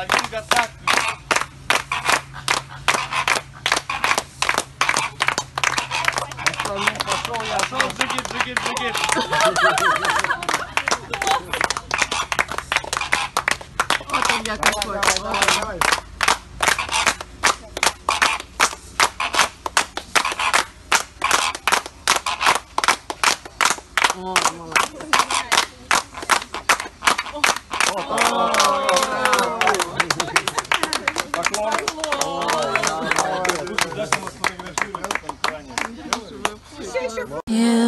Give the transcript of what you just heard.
Фламинго так. Пошел, ну, я шел, джиги, джиги, джиги. Вот он я какой. Давай, давай, давай. О, молодец. О, 谢谢。